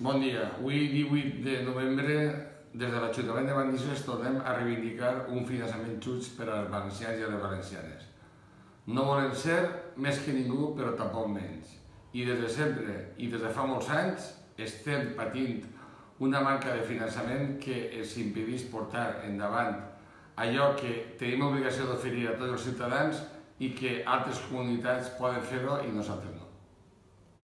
Bon dia. Avui, 18 de novembre, des de l'Ajuntament de Manises tornem a reivindicar un finançament just per als valencians i a les valencianes. No volem ser més que ningú, però tampoc menys. I des de sempre, i des de fa molts anys, estem patint una manca de finançament que ens impedís portar endavant allò que tenim obligació d'oferir a tots els ciutadans i que altres comunitats poden fer-ho i nosaltres no.